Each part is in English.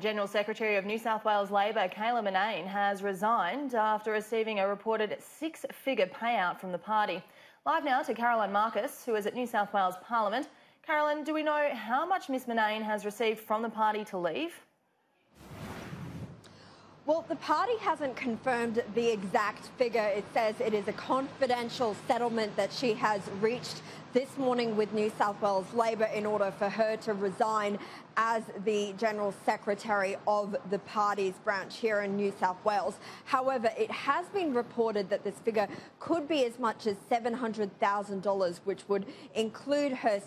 General Secretary of New South Wales Labor, Kaila Murnain, has resigned after receiving a reported six figure payout from the party. Live now to Caroline Marcus, who is at New South Wales Parliament. Caroline, do we know how much Ms Murnain has received from the party to leave? Well, the party hasn't confirmed the exact figure. It says it is a confidential settlement that she has reached this morning with New South Wales Labor in order for her to resign as the General Secretary of the party's branch here in New South Wales. However, it has been reported that this figure could be as much as $700,000, which would include her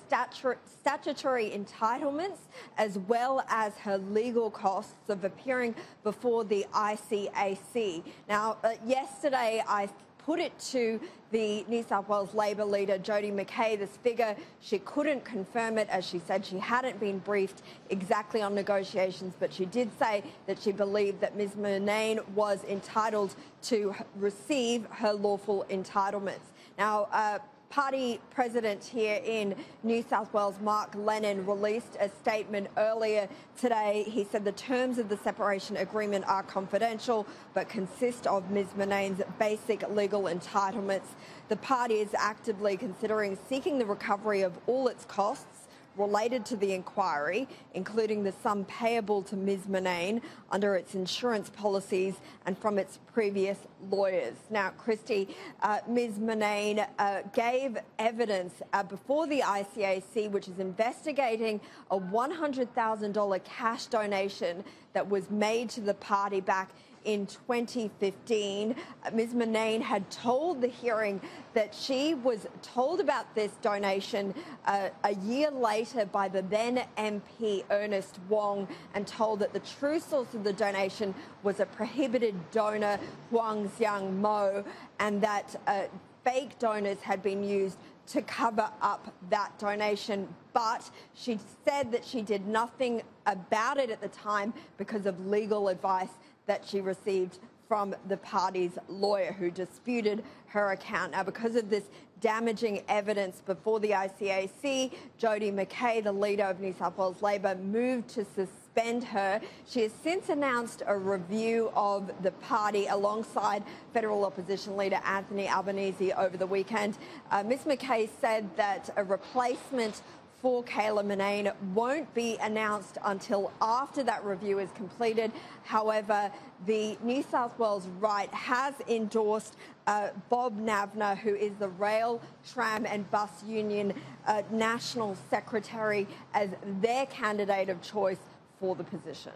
statutory entitlements as well as her legal costs of appearing before the ICAC. Now, uh, yesterday I put it to the New South Wales Labor leader, Jodi McKay, this figure. She couldn't confirm it, as she said she hadn't been briefed exactly on negotiations, but she did say that she believed that Ms Murnain was entitled to receive her lawful entitlements. Now, uh, Party president here in New South Wales, Mark Lennon, released a statement earlier today. He said the terms of the separation agreement are confidential but consist of Ms Murnain's basic legal entitlements. The party is actively considering seeking the recovery of all its costs related to the inquiry, including the sum payable to Ms Murnain under its insurance policies and from its previous lawyers. Now, Christy, uh, Ms Murnain uh, gave evidence uh, before the ICAC, which is investigating a $100,000 cash donation that was made to the party back in 2015. Ms. Murnain had told the hearing that she was told about this donation uh, a year later by the then MP Ernest Wong and told that the true source of the donation was a prohibited donor, Huang Xiang Mo, and that uh, fake donors had been used to cover up that donation, but she said that she did nothing about it at the time because of legal advice that she received from the party's lawyer who disputed her account. Now, because of this damaging evidence before the ICAC, Jodi McKay, the leader of New South Wales Labor, moved to suspend her. She has since announced a review of the party alongside federal opposition leader Anthony Albanese over the weekend. Uh, Ms McKay said that a replacement for Kaila Murnain won't be announced until after that review is completed. However, the New South Wales Right has endorsed uh, Bob Nanva, who is the Rail, Tram and Bus Union uh, National Secretary, as their candidate of choice for the position.